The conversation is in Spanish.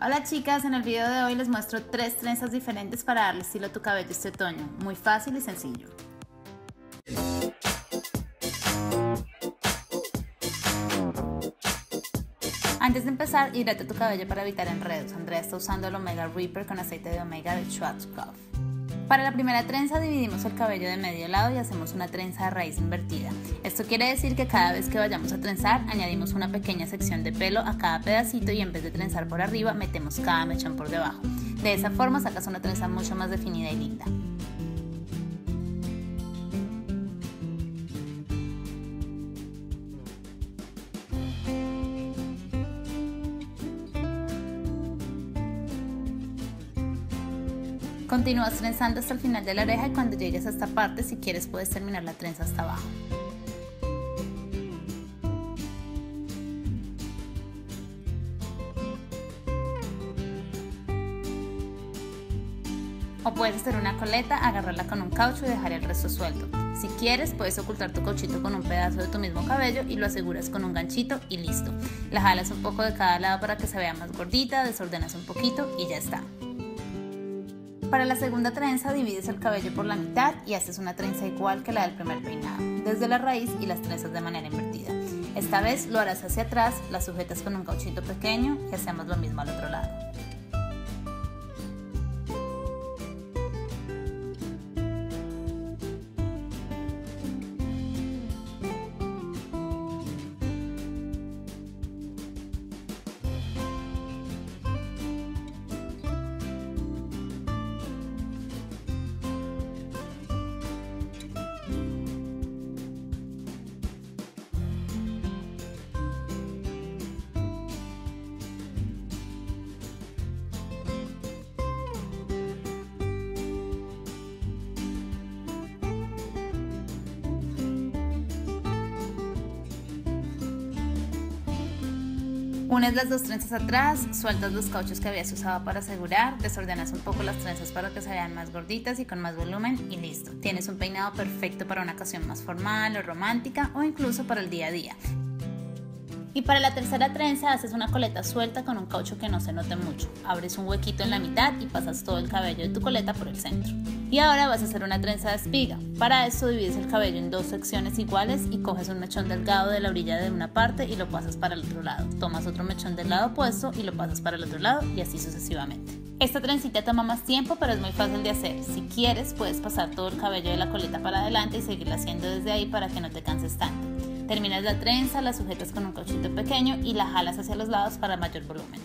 Hola chicas, en el video de hoy les muestro tres trenzas diferentes para darle estilo a tu cabello este otoño. Muy fácil y sencillo. Antes de empezar, hidrata tu cabello para evitar enredos. Andrea está usando el Omega Reaper con aceite de omega de Schwarzkopf. Para la primera trenza dividimos el cabello de medio lado y hacemos una trenza de raíz invertida. Esto quiere decir que cada vez que vayamos a trenzar añadimos una pequeña sección de pelo a cada pedacito y en vez de trenzar por arriba metemos cada mechón por debajo. De esa forma sacas una trenza mucho más definida y linda. Continúas trenzando hasta el final de la oreja y cuando llegues a esta parte, si quieres puedes terminar la trenza hasta abajo. O puedes hacer una coleta, agarrarla con un caucho y dejar el resto suelto. Si quieres, puedes ocultar tu cauchito con un pedazo de tu mismo cabello y lo aseguras con un ganchito y listo. La jalas un poco de cada lado para que se vea más gordita, desordenas un poquito y ya está. Para la segunda trenza divides el cabello por la mitad y haces una trenza igual que la del primer peinado, desde la raíz y las trenzas de manera invertida. Esta vez lo harás hacia atrás, la sujetas con un cauchito pequeño y hacemos lo mismo al otro lado. Unes las dos trenzas atrás, sueltas los cauchos que habías usado para asegurar, desordenas un poco las trenzas para que se vean más gorditas y con más volumen y listo. Tienes un peinado perfecto para una ocasión más formal o romántica o incluso para el día a día. Y para la tercera trenza haces una coleta suelta con un caucho que no se note mucho. Abres un huequito en la mitad y pasas todo el cabello de tu coleta por el centro. Y ahora vas a hacer una trenza de espiga. Para esto divides el cabello en dos secciones iguales y coges un mechón delgado de la orilla de una parte y lo pasas para el otro lado. Tomas otro mechón del lado opuesto y lo pasas para el otro lado y así sucesivamente. Esta trencita toma más tiempo pero es muy fácil de hacer. Si quieres puedes pasar todo el cabello de la coleta para adelante y seguirla haciendo desde ahí para que no te canses tanto. Terminas la trenza, la sujetas con un cauchito pequeño y la jalas hacia los lados para mayor volumen.